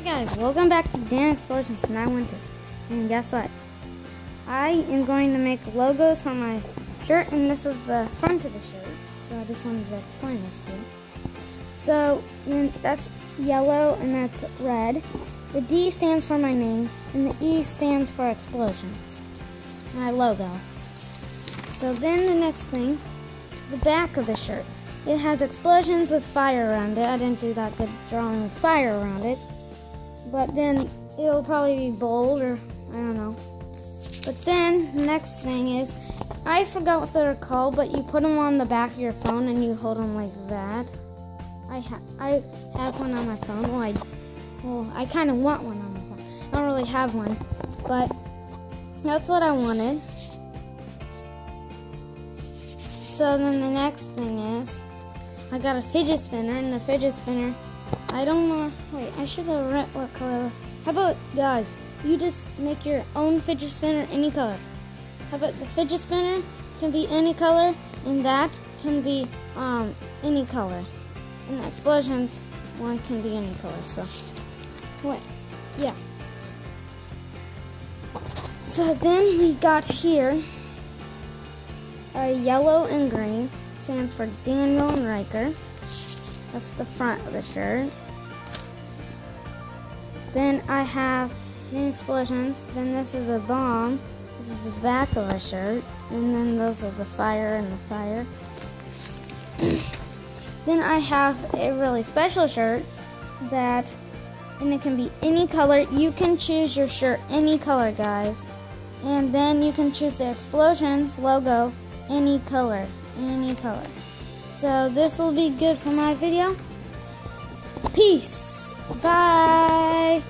Hey guys, welcome back to Dan Explosions 912. And guess what? I am going to make logos for my shirt, and this is the front of the shirt. So I just wanted to explain this to you. So that's yellow and that's red. The D stands for my name, and the E stands for explosions. My logo. So then the next thing, the back of the shirt. It has explosions with fire around it. I didn't do that good drawing with fire around it. But then it'll probably be bold or I don't know. But then next thing is, I forgot what they're called, but you put them on the back of your phone and you hold them like that. I ha I have one on my phone. Well, I, well, I kind of want one on my phone. I don't really have one, but that's what I wanted. So then the next thing is, I got a fidget spinner, and the fidget spinner, I don't know, wait, I should have read what color. How about, guys, you just make your own fidget spinner any color. How about the fidget spinner can be any color, and that can be um, any color. And the explosions one can be any color, so, what, yeah. So then we got here a yellow and green stands for Daniel and Riker. That's the front of the shirt. Then I have main explosions. Then this is a bomb. This is the back of a shirt. And then those are the fire and the fire. then I have a really special shirt that, and it can be any color. You can choose your shirt any color, guys. And then you can choose the explosions logo any color any color. So this will be good for my video. Peace. Bye.